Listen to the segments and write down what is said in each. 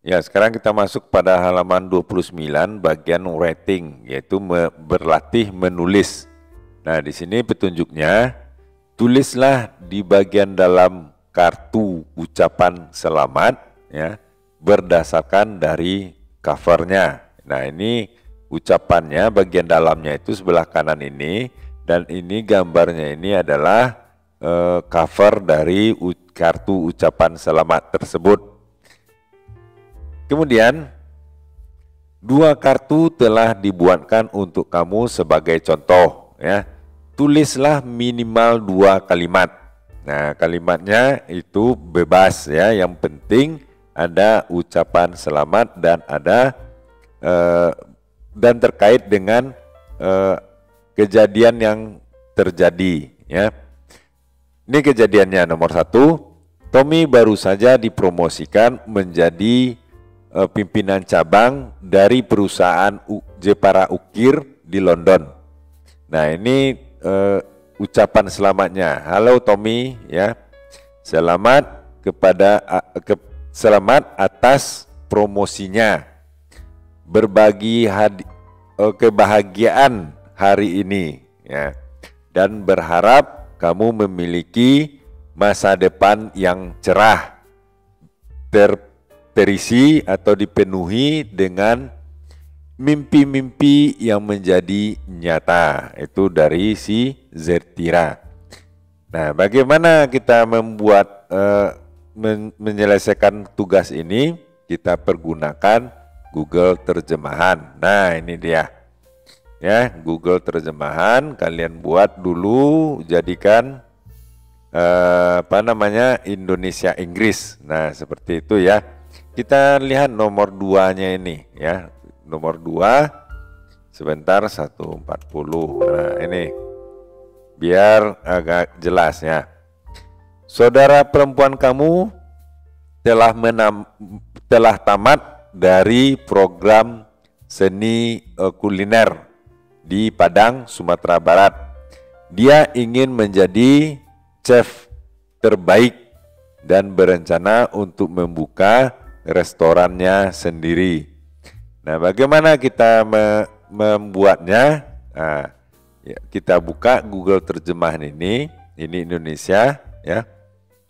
Ya, sekarang kita masuk pada halaman 29 bagian writing yaitu berlatih menulis. Nah, di sini petunjuknya tulislah di bagian dalam kartu ucapan selamat ya berdasarkan dari covernya. Nah, ini ucapannya bagian dalamnya itu sebelah kanan ini dan ini gambarnya ini adalah uh, cover dari kartu ucapan selamat tersebut. Kemudian, dua kartu telah dibuatkan untuk kamu sebagai contoh. Ya, tulislah minimal dua kalimat. Nah, kalimatnya itu bebas ya. Yang penting ada ucapan selamat dan ada uh, dan terkait dengan uh, kejadian yang terjadi. Ya, ini kejadiannya nomor satu. Tommy baru saja dipromosikan menjadi uh, pimpinan cabang dari perusahaan Jepara Ukir di London. Nah ini uh, ucapan selamatnya. Halo Tommy, ya. Selamat kepada uh, ke, selamat atas promosinya. Berbagi hadi, uh, kebahagiaan hari ini, ya. Dan berharap kamu memiliki masa depan yang cerah. Ter terisi atau dipenuhi dengan mimpi-mimpi yang menjadi nyata. Itu dari si Zertira. Nah, bagaimana kita membuat uh, men menyelesaikan tugas ini? Kita pergunakan Google Terjemahan. Nah, ini dia. Ya, Google Terjemahan kalian buat dulu jadikan uh, apa namanya Indonesia Inggris. Nah, seperti itu ya. Kita lihat nomor duanya ini ya. Nomor dua sebentar 140. Nah, ini biar agak jelas ya. Saudara perempuan kamu telah menam, telah tamat dari program seni uh, kuliner di Padang, Sumatera Barat. Dia ingin menjadi chef terbaik dan berencana untuk membuka restorannya sendiri. Nah, bagaimana kita me membuatnya? Nah, ya, kita buka Google terjemahan ini, ini Indonesia ya,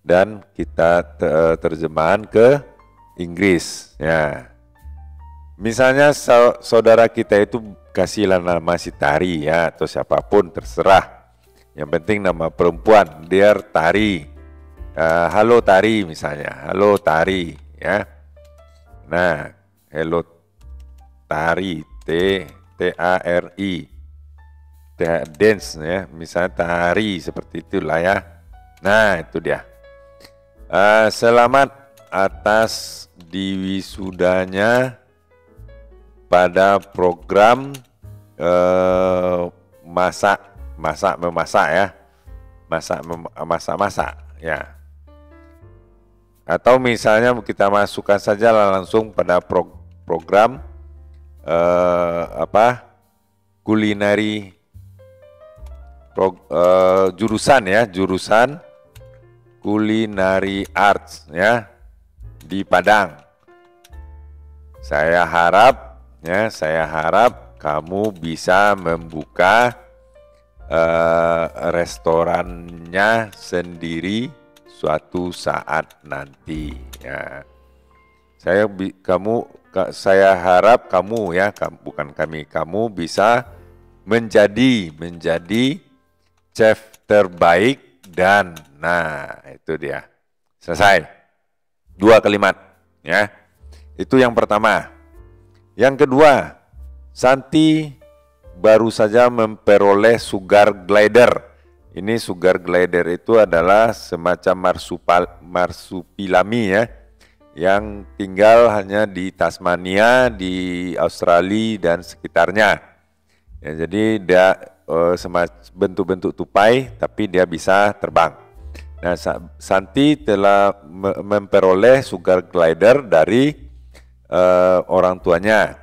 dan kita te terjemahan ke Inggris ya. Misalnya saudara kita itu kasihlah nama si Tari ya atau siapa pun terserah. Yang penting nama perempuan, dia Tari. Uh, halo Tari misalnya, halo Tari ya. Nah, hello tari T T A R I T dance ya, misalnya tari seperti itulah ya. Nah, itu dia. Uh, selamat atas diwisudanya pada program uh, masak masak memasak ya masak memasak masak ya atau misalnya kita masukkan saja langsung pada pro program eh, apa kulineri pro, eh, jurusan ya jurusan kulineri arts ya di Padang. Saya harap ya saya harap kamu bisa membuka eh, restorannya sendiri suatu saat nanti ya. Saya kamu saya harap kamu ya bukan kami kamu bisa menjadi menjadi chef terbaik dan nah itu dia. Selesai. Dua kalimat ya. Itu yang pertama. Yang kedua, Santi baru saja memperoleh sugar glider ini sugar glider itu adalah semacam marsupal, marsupilami ya, yang tinggal hanya di Tasmania, di Australia dan sekitarnya. Ya, jadi dia uh, bentuk-bentuk tupai, tapi dia bisa terbang. Nah, Santi telah memperoleh sugar glider dari uh, orang tuanya.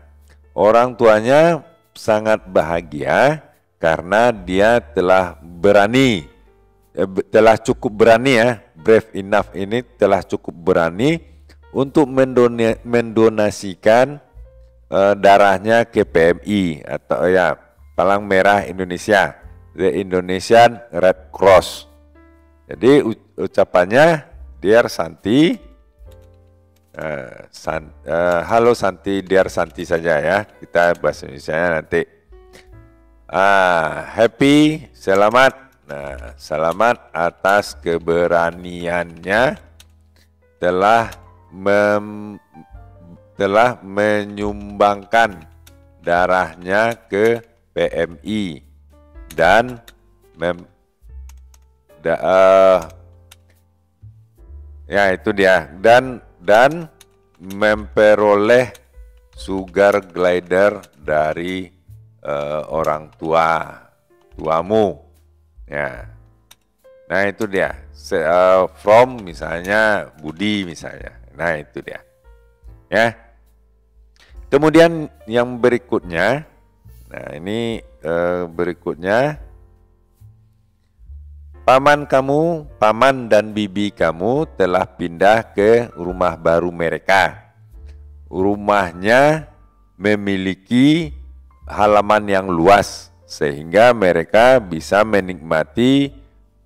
Orang tuanya sangat bahagia karena dia telah berani, eh, telah cukup berani ya, brave enough ini telah cukup berani untuk mendonasikan uh, darahnya ke PMI atau ya Palang Merah Indonesia, The Indonesian Red Cross. Jadi ucapannya Dear Santi, uh, san, uh, halo Santi, Dear Santi saja ya, kita bahasa Indonesia nanti. Ah, happy, selamat, nah, selamat atas keberaniannya. Telah mem, telah menyumbangkan darahnya ke PMI dan mem, da, uh, ya itu dia. Dan dan memperoleh sugar glider dari uh, orang tua tuamu. Ya. Nah itu dia. Se, uh, from misalnya Budi misalnya. Nah itu dia. Ya. Kemudian yang berikutnya, nah ini eh, berikutnya, paman kamu, paman dan bibi kamu telah pindah ke rumah baru mereka. Rumahnya memiliki halaman yang luas sehingga mereka bisa menikmati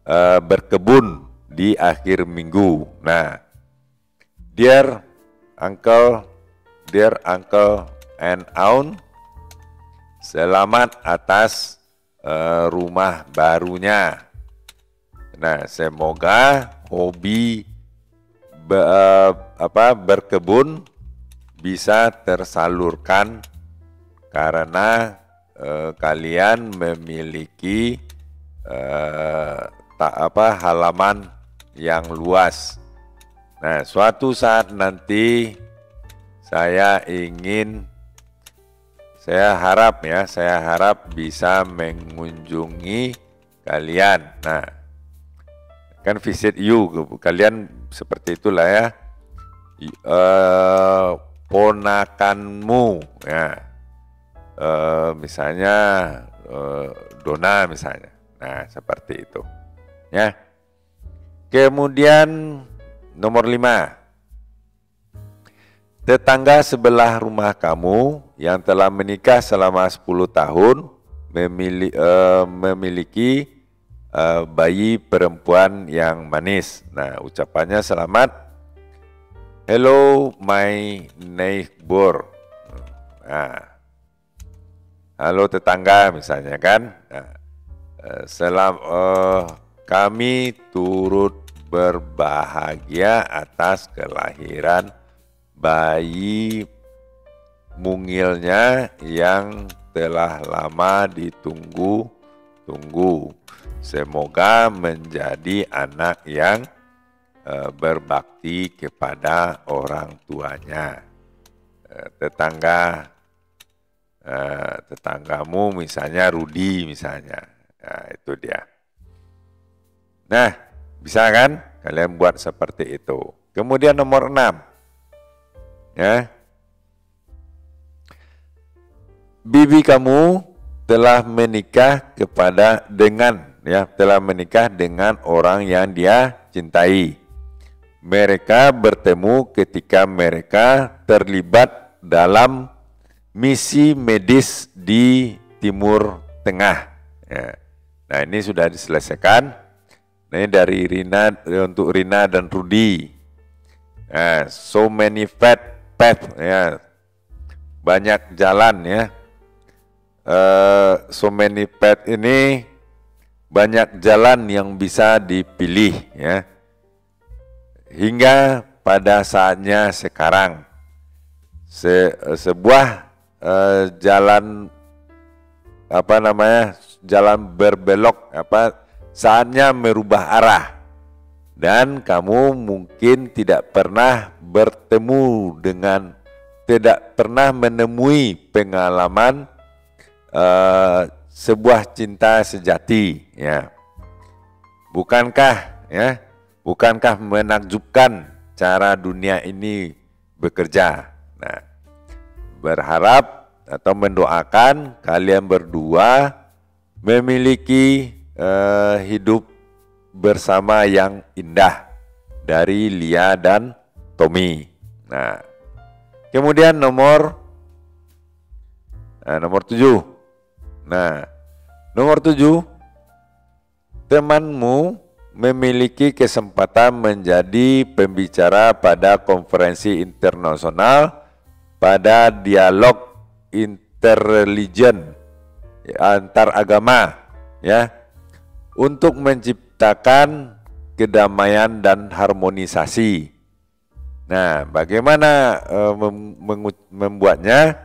uh, berkebun di akhir minggu. Nah, dear uncle Dear Uncle and Aunt, selamat atas uh, rumah barunya. Nah, semoga hobi be, uh, apa berkebun bisa tersalurkan karena uh, kalian memiliki uh, tak apa halaman yang luas. Nah, suatu saat nanti saya ingin saya harap ya, saya harap bisa mengunjungi kalian. Nah, kan visit you, kalian seperti itulah ya. E, ponakanmu ya, e, misalnya e, Dona misalnya. Nah, seperti itu. Ya. Kemudian nomor lima, Tetangga sebelah rumah kamu yang telah menikah selama 10 tahun memiliki, uh, memiliki uh, bayi perempuan yang manis. Nah, ucapannya selamat. Hello my neighbor. Nah, halo tetangga misalnya kan. Nah, uh, selam uh, kami turut berbahagia atas kelahiran bayi mungilnya yang telah lama ditunggu-tunggu. Semoga menjadi anak yang uh, berbakti kepada orang tuanya. Uh, tetangga uh, tetanggamu misalnya Rudi misalnya. Nah, itu dia. Nah, bisa kan kalian buat seperti itu. Kemudian nomor enam ya bibi kamu telah menikah kepada dengan ya telah menikah dengan orang yang dia cintai mereka bertemu ketika mereka terlibat dalam misi medis di Timur Tengah. Ya. nah ini sudah diselesaikan. Nah, ini dari Rina untuk Rina dan Rudi. Nah, so many fat path ya. Banyak jalan ya. Uh, so many path ini banyak jalan yang bisa dipilih ya. Hingga pada saatnya sekarang se sebuah uh, jalan apa namanya jalan berbelok apa saatnya merubah arah. Dan kamu mungkin tidak pernah bertemu dengan tidak pernah menemui pengalaman uh, sebuah cinta sejati ya. Bukankah ya bukankah menakjubkan cara dunia ini bekerja? Nah berharap atau mendoakan kalian berdua memiliki uh, hidup bersama yang indah dari Lia dan Tommy. Nah, kemudian nomor nah, nomor tujuh. Nah, nomor tujuh, temanmu memiliki kesempatan menjadi pembicara pada konferensi internasional pada dialog interreligion antar agama ya untuk menciptakan kedamaian dan harmonisasi. Nah, bagaimana e, mem membuatnya?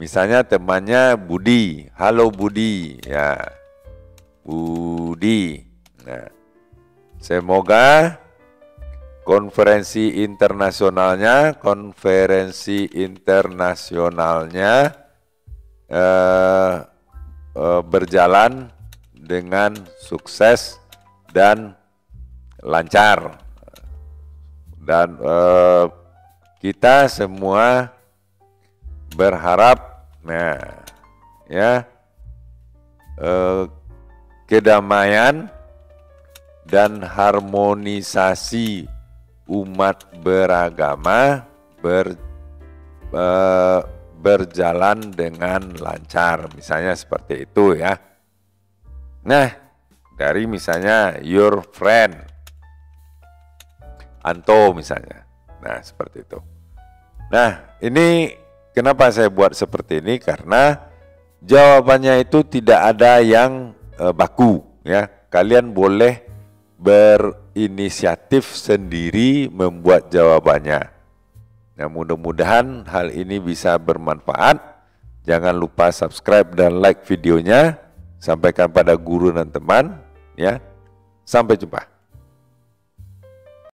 Misalnya temannya Budi, halo Budi, ya Budi. Nah, semoga konferensi internasionalnya, konferensi internasionalnya eh, eh, berjalan dengan sukses dan lancar. Dan eh, kita semua berharap nah ya eh, kedamaian dan harmonisasi umat beragama ber, uh, berjalan dengan lancar, misalnya seperti itu ya. Nah, dari misalnya your friend Anto misalnya. Nah, seperti itu. Nah, ini kenapa saya buat seperti ini karena jawabannya itu tidak ada yang uh, baku ya. Kalian boleh berinisiatif sendiri membuat jawabannya. Nah, mudah-mudahan hal ini bisa bermanfaat. Jangan lupa subscribe dan like videonya. Sampaikan pada guru dan teman ya. Sampai jumpa.